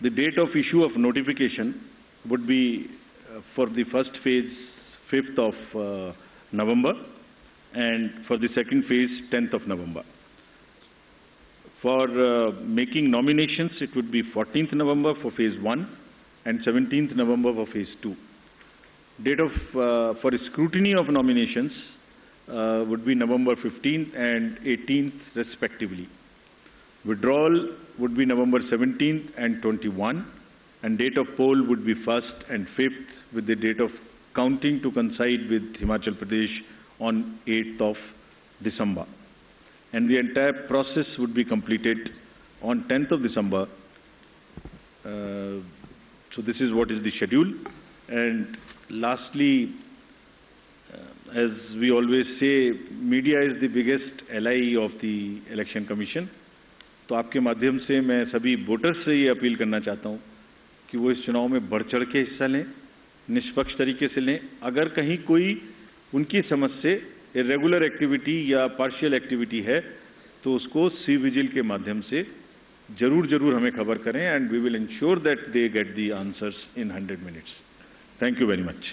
The date of issue of notification would be uh, for the first phase 5th of uh, November and for the second phase 10th of November. For uh, making nominations, it would be 14th November for phase 1 and 17th November for phase 2. Date of, uh, for scrutiny of nominations uh, would be November 15th and 18th respectively. Withdrawal would be November 17th and 21, and date of poll would be 1st and 5th, with the date of counting to coincide with Himachal Pradesh on 8th of December. And the entire process would be completed on 10th of December. Uh, so this is what is the schedule. And lastly, uh, as we always say, media is the biggest ally of the Election Commission. तो आपके माध्यम से मैं सभी voters से ये appeal करना चाहता हूँ कि वो इस चुनाव में बढ़ चढ़ के हिस्सा लें, निष्पक्ष तरीके से लें। अगर कहीं कोई उनकी समझ से इरेगुलर एक्टिविटी या पार्शियल एक्टिविटी है तो उसको सी विजिल के माध्यम से ज़रूर ज़रूर हमें खबर करें and we will ensure that they get the answers in 100 minutes thank you very much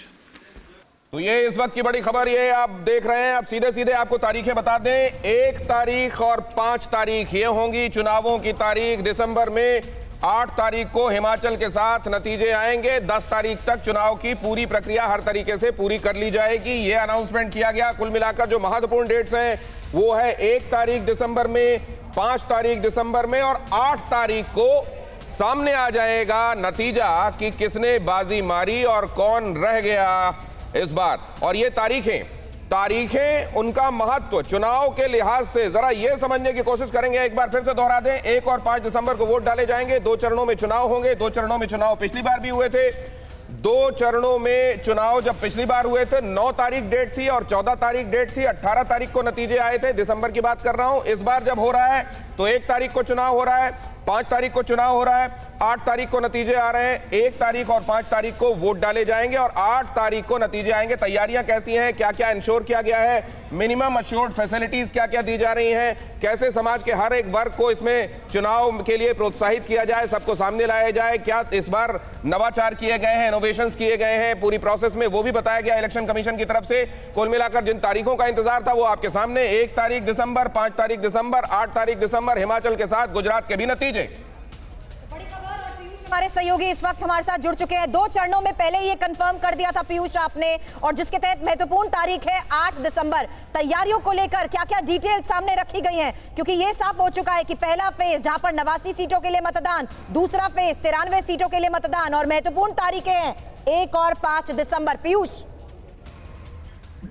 तो ये इस वक्त की बड़ी खबर ये आप देख रहे हैं। आप सीधे सीधे आपको तारीखें बता दें। एक तारीख और पाँच तारीख ये होंगी चुनावों की तारीख। दिसंबर में आठ तारीख को हिमाचल के साथ नतीजे आएँगे। दस तारीख तक चुनाव की पूरी प्रक्रिया हर तरीके से पूरी कर ली जाएगी। ये अनाउंसमेंट किया गया। कुल मिलाकर जो महत्वपूर्ण डेट्स हैं, वो है एक तारीख दिसंबर में, पाँच तारीख दिसंबर में और आठ तारीख को सामने आ जाएगा नतीजा कि किसने बाजी मारी और कौन रह गया। इस बार। और ये तारीखें तारीखें उनका महत्व, चुनाव के लिहाज से। जरा यह समझने की कोशिश करेंगे, एक बार फिर से दोहरा दें। एक और पाँच दिसंबर को वोट डाले जाएँगे। दो चरणों में चुनाव होंगे। दो चरणों में चुनाव पिछली बार भी हुए थे। दो चरणों में चुनाव जब पिछली बार हुए थे, नौ तारीख डेट थी और चौदह तारीख डेट थी। अट्ठारह तारीख को नतीजे आए थे। दिसंबर की बात कर रहा हूँ। इस बार जब हो रहा है तो एक तारीख को चुनाव हो रहा है। पाँच तारीख को चुनाव हो रहा है, आठ तारीख को नतीजे आ रहे हैं, एक तारीख और पाँच तारीख को वोट डाले जाएँगे और आठ तारीख को नतीजे आएँगे। तैयारियाँ कैसी हैं क्या क्या इंश्योर किया गया है मिनिमम अश्योर्ड फैसिलिटीज़ क्या क्या दी जा रही हैं, कैसे समाज के हर एक वर्ग को इसमें चुनाव के लिए प्रोत्साहित किया जाए, सबको सामने लाया जाए, क्या इस बार नवाचार किए गए हैं इनोवेशन किए गए हैं, पूरी प्रोसेस में वो भी बताया गया इलेक्शन कमीशन की तरफ़ से। कुल मिलाकर जिन तारीखों का इंतज़ार था वो आपके सामने, एक तारीख दिसंबर, पाँच तारीख दिसंबर, आठ तारीख दिसंबर, हिमाचल के साथ, गुजरात के भी नतीजे। हमारे सहयोगी इस वक्त हमारे साथ जुड़ चुके हैं। दो चरणों में पहले ये कंफर्म कर दिया था पीयूष आपने और जिसके तहत महत्वपूर्ण तारीख है 8 दिसंबर। तैयारियों को लेकर क्या क्या डिटेल सामने रखी गई हैं? क्योंकि ये साफ़ हो चुका है कि पहला फ़ेज़ जहाँ पर नवासी सीटों के लिए मतदान दूसरा फ़ेज़ तिरानवे सीटों के लिए मतदान और महत्वपूर्ण तारीखें हैं एक और पाँच दिसंबर। पीयूष?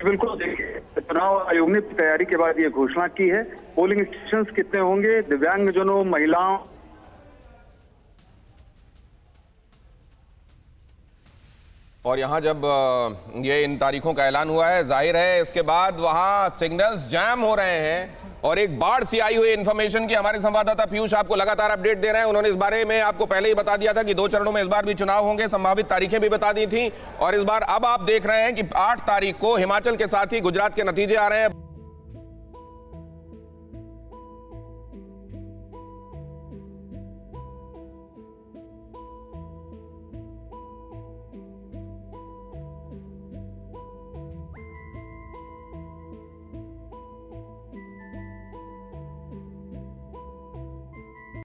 बिल्कुल देखिए चुनाव आयोग ने तैयारी के बाद ये घोषणा की है पोलिंग स्टेशन कितने होंगे? दिव्यांगजनों महिलाओं। और यहाँ जब ये इन तारीखों का ऐलान हुआ है, ज़ाहिर है इसके बाद वहाँ सिग्नल्स जैम हो रहे हैं और एक बाढ़ सी आई हुई इन्फॉर्मेशन की हमारे संवाददाता पीयूष आपको लगातार अपडेट दे रहे हैं। उन्होंने इस बारे में आपको पहले ही बता दिया था कि दो चरणों में इस बार भी चुनाव होंगे, संभावित तारीखें भी बता दी थी। और इस बार अब आप देख रहे हैं कि आठ तारीख को हिमाचल के साथ ही गुजरात के नतीजे आ रहे हैं।